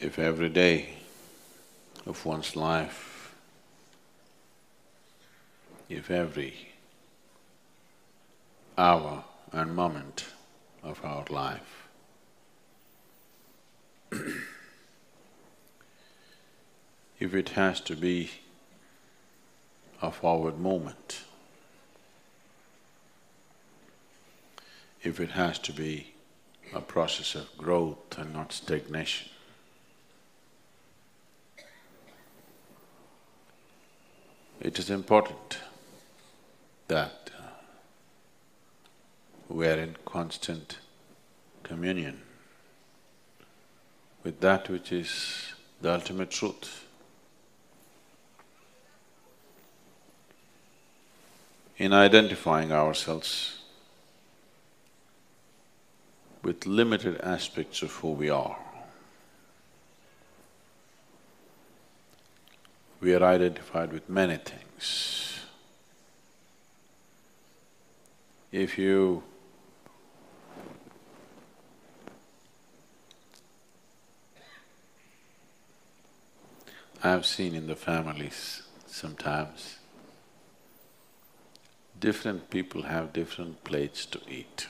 If every day of one's life, if every hour and moment of our life if it has to be a forward movement, if it has to be a process of growth and not stagnation, it is important that uh, we are in constant communion with that which is the ultimate truth. In identifying ourselves with limited aspects of who we are, we are identified with many things. If you I have seen in the families sometimes, different people have different plates to eat.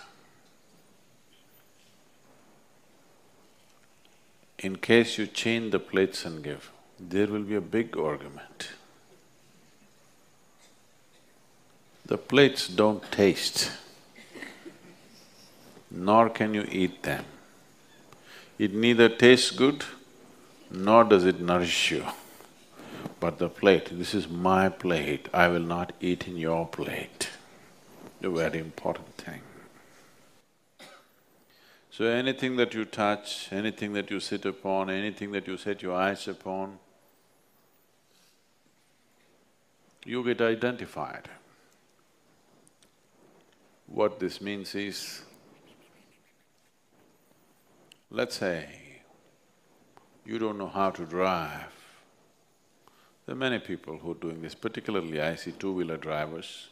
In case you change the plates and give, there will be a big argument. The plates don't taste, nor can you eat them. It neither tastes good, nor does it nourish you. But the plate, this is my plate, I will not eat in your plate. A very important thing. So anything that you touch, anything that you sit upon, anything that you set your eyes upon, you get identified. What this means is, let's say, you don't know how to drive. There are many people who are doing this, particularly I see two-wheeler drivers.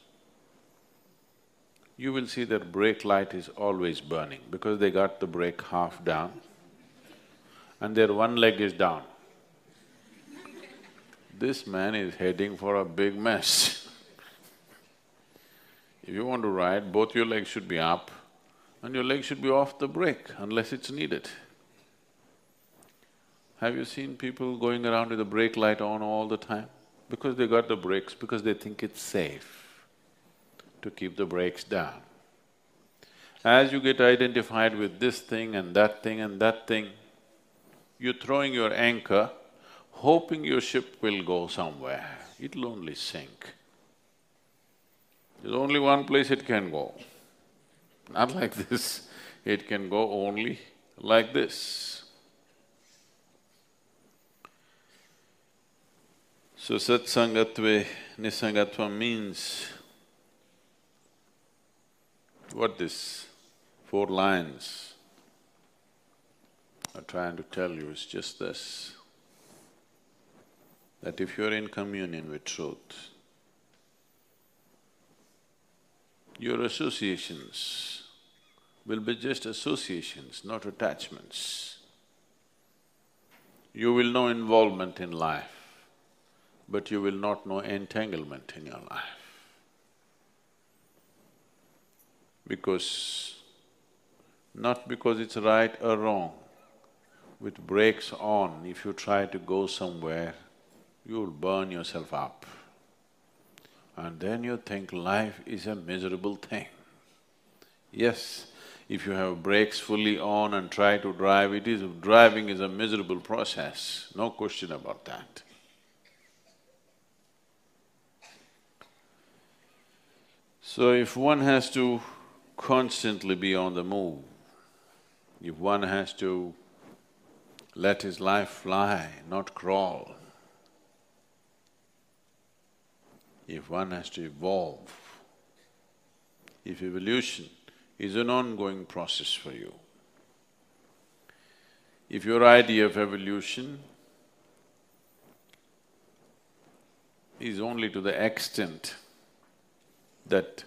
You will see their brake light is always burning because they got the brake half down and their one leg is down. This man is heading for a big mess. if you want to ride, both your legs should be up and your leg should be off the brake unless it's needed. Have you seen people going around with the brake light on all the time? Because they got the brakes, because they think it's safe to keep the brakes down. As you get identified with this thing and that thing and that thing, you're throwing your anchor, hoping your ship will go somewhere, it'll only sink. There's only one place it can go. Not like this, it can go only like this. So satsangatve nisangatva means what this four lines are trying to tell you is just this, that if you're in communion with truth, your associations will be just associations, not attachments. You will know involvement in life but you will not know entanglement in your life. Because… not because it's right or wrong, with brakes on, if you try to go somewhere, you'll burn yourself up. And then you think life is a miserable thing. Yes, if you have brakes fully on and try to drive, it is… driving is a miserable process, no question about that. So if one has to constantly be on the move, if one has to let his life fly, not crawl, if one has to evolve, if evolution is an ongoing process for you, if your idea of evolution is only to the extent that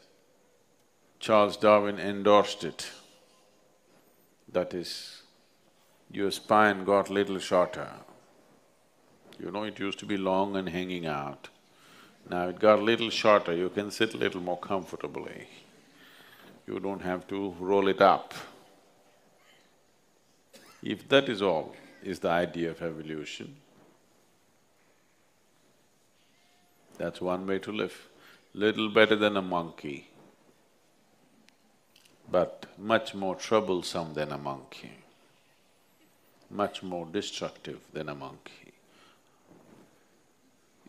Charles Darwin endorsed it. That is, your spine got little shorter. You know, it used to be long and hanging out. Now it got a little shorter, you can sit a little more comfortably. You don't have to roll it up. If that is all, is the idea of evolution, that's one way to live. Little better than a monkey, but much more troublesome than a monkey, much more destructive than a monkey.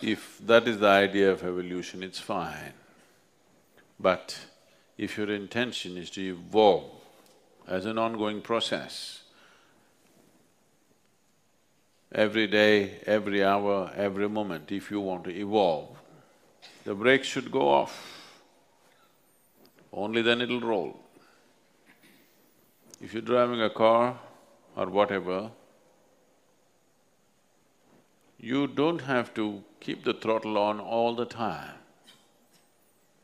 If that is the idea of evolution, it's fine. But if your intention is to evolve as an ongoing process, every day, every hour, every moment, if you want to evolve, the brakes should go off. Only then it'll roll. If you're driving a car or whatever, you don't have to keep the throttle on all the time.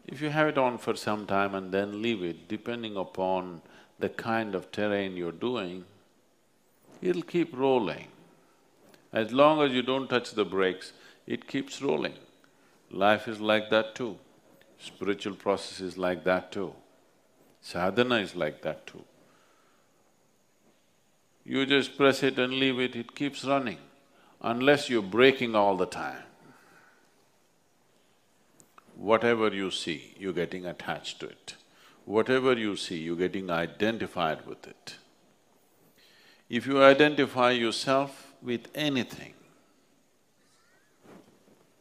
If you have it on for some time and then leave it, depending upon the kind of terrain you're doing, it'll keep rolling. As long as you don't touch the brakes, it keeps rolling. Life is like that too. Spiritual process is like that too. Sadhana is like that too. You just press it and leave it, it keeps running, unless you're braking all the time. Whatever you see, you're getting attached to it. Whatever you see, you're getting identified with it. If you identify yourself with anything,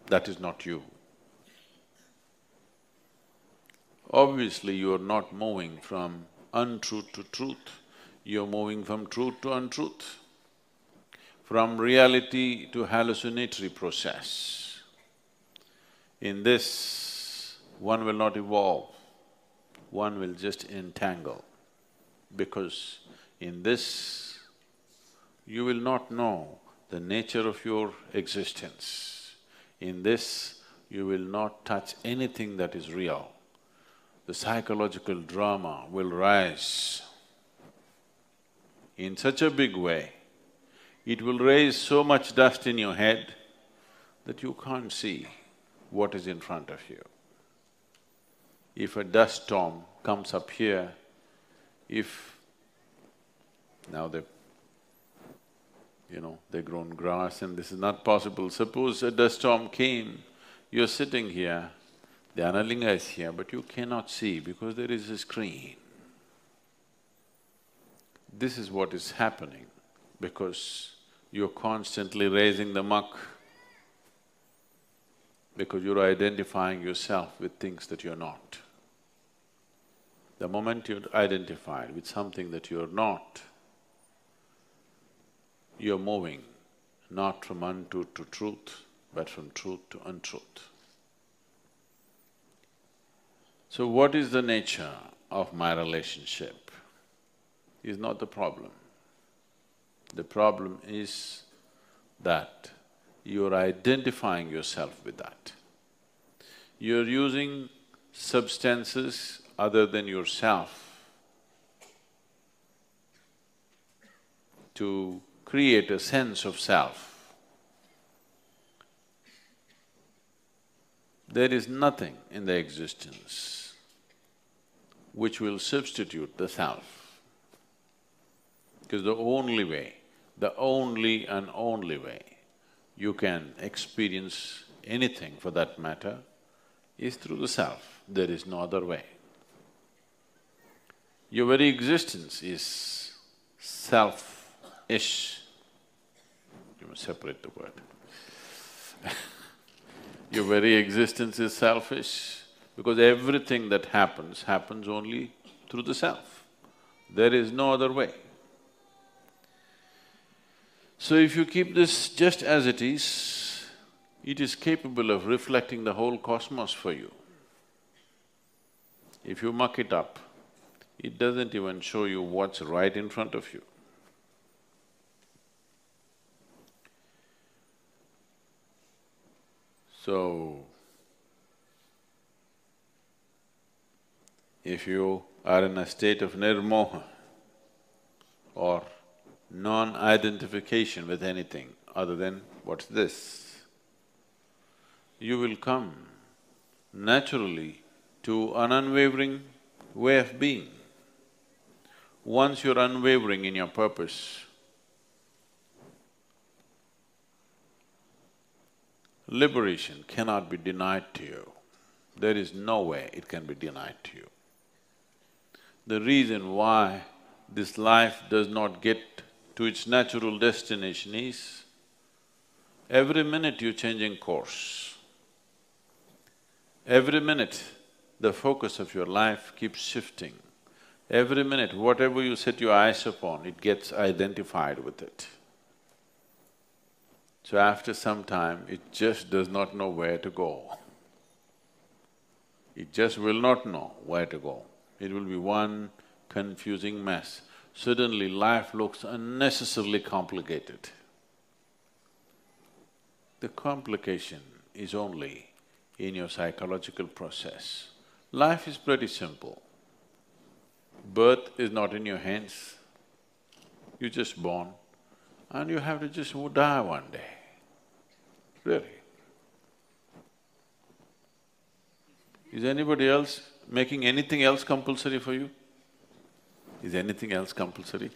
that is not you. Obviously, you are not moving from untruth to truth, you're moving from truth to untruth, from reality to hallucinatory process. In this, one will not evolve, one will just entangle, because in this, you will not know the nature of your existence. In this, you will not touch anything that is real the psychological drama will rise in such a big way, it will raise so much dust in your head that you can't see what is in front of you. If a dust storm comes up here, if now they you know, they've grown grass and this is not possible. Suppose a dust storm came, you're sitting here, the Dhyanalinga is here, but you cannot see because there is a screen. This is what is happening because you're constantly raising the muck because you're identifying yourself with things that you're not. The moment you're identified with something that you're not, you're moving not from untruth to truth, but from truth to untruth. So what is the nature of my relationship is not the problem. The problem is that you're identifying yourself with that. You're using substances other than yourself to create a sense of self. There is nothing in the existence which will substitute the self. Because the only way, the only and only way you can experience anything for that matter is through the self, there is no other way. Your very existence is self-ish. You must separate the word Your very existence is selfish because everything that happens, happens only through the self. There is no other way. So if you keep this just as it is, it is capable of reflecting the whole cosmos for you. If you muck it up, it doesn't even show you what's right in front of you. So, if you are in a state of nirmoha or non-identification with anything other than what's this, you will come naturally to an unwavering way of being. Once you're unwavering in your purpose, liberation cannot be denied to you. There is no way it can be denied to you. The reason why this life does not get to its natural destination is every minute you're changing course. Every minute, the focus of your life keeps shifting. Every minute, whatever you set your eyes upon, it gets identified with it. So after some time, it just does not know where to go. It just will not know where to go. It will be one confusing mess. Suddenly life looks unnecessarily complicated. The complication is only in your psychological process. Life is pretty simple. Birth is not in your hands. You're just born and you have to just die one day. Really. Is anybody else making anything else compulsory for you? Is anything else compulsory?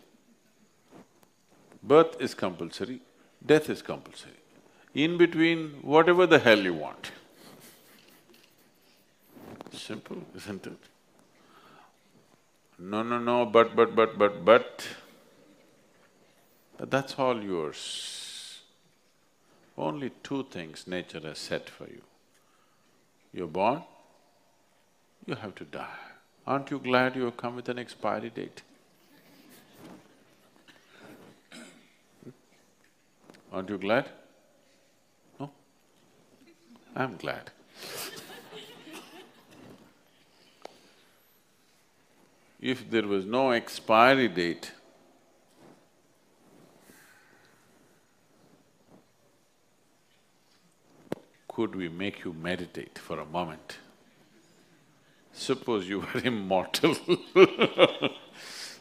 Birth is compulsory, death is compulsory. In between, whatever the hell you want. Simple, isn't it? No, no, no, but, but, but, but, but, that's all yours. Only two things nature has set for you. You're born, you have to die. Aren't you glad you have come with an expiry date? Aren't you glad? No? I'm glad. if there was no expiry date, could we make you meditate for a moment? Suppose you were immortal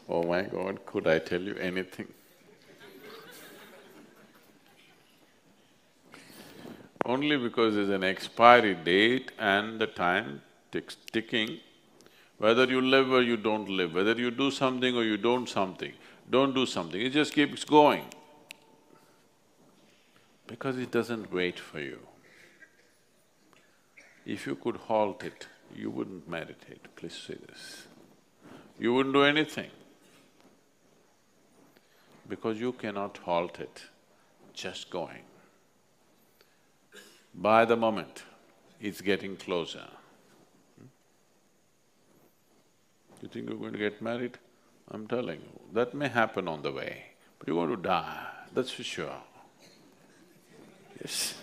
Oh my God, could I tell you anything? Only because there's an expiry date and the time ticks ticking, whether you live or you don't live, whether you do something or you don't something, don't do something, it just keeps going. Because it doesn't wait for you. If you could halt it, you wouldn't meditate, please say this. You wouldn't do anything because you cannot halt it, just going. By the moment, it's getting closer. You think you're going to get married? I'm telling you, that may happen on the way, but you're going to die, that's for sure. Yes.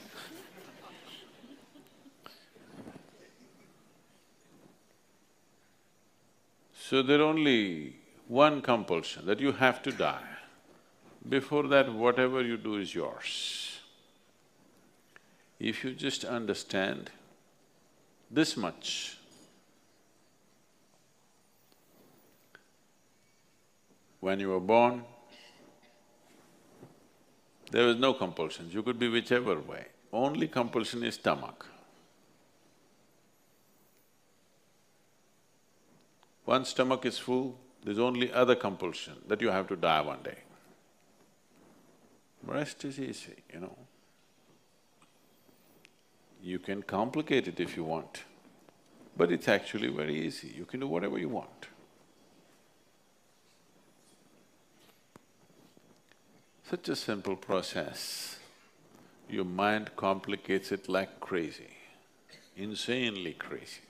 So there only one compulsion, that you have to die. Before that, whatever you do is yours. If you just understand this much, when you were born, there was no compulsions, you could be whichever way. Only compulsion is stomach. Once stomach is full, there's only other compulsion that you have to die one day. Rest is easy, you know. You can complicate it if you want, but it's actually very easy, you can do whatever you want. Such a simple process, your mind complicates it like crazy, insanely crazy.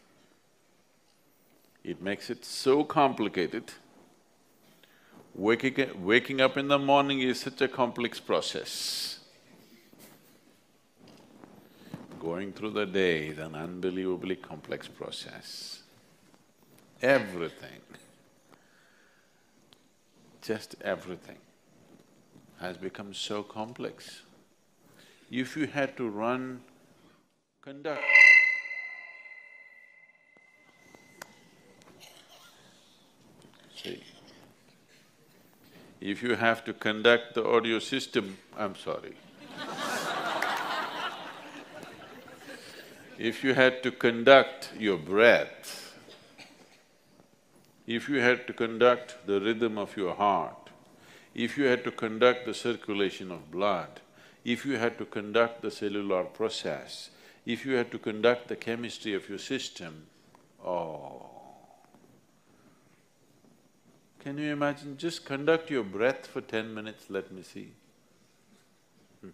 It makes it so complicated. Waking, waking up in the morning is such a complex process. Going through the day is an unbelievably complex process. Everything, just everything has become so complex. If you had to run, conduct If you have to conduct the audio system, I'm sorry. if you had to conduct your breath, if you had to conduct the rhythm of your heart, if you had to conduct the circulation of blood, if you had to conduct the cellular process, if you had to conduct the chemistry of your system, oh. Can you imagine, just conduct your breath for ten minutes, let me see.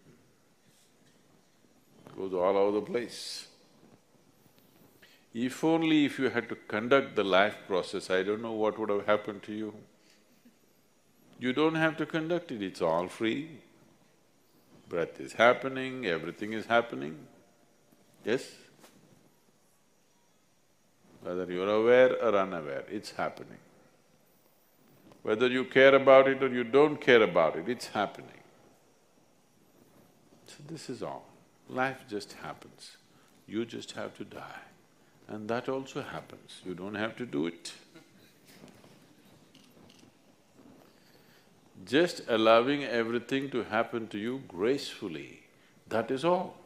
Goes all over the place. If only if you had to conduct the life process, I don't know what would have happened to you. You don't have to conduct it, it's all free. Breath is happening, everything is happening. Yes? Whether you're aware or unaware, it's happening. Whether you care about it or you don't care about it, it's happening. So this is all. Life just happens. You just have to die. And that also happens, you don't have to do it. Just allowing everything to happen to you gracefully, that is all.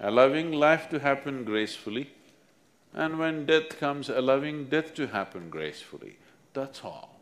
Allowing life to happen gracefully, and when death comes, allowing death to happen gracefully, that's all.